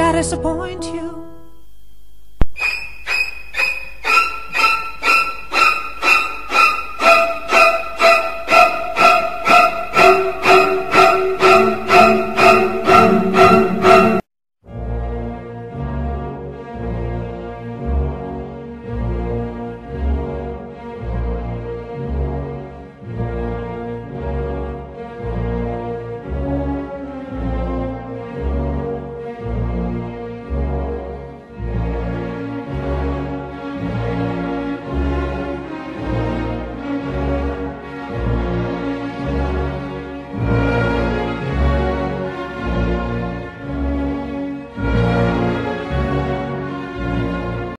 I disappoint you?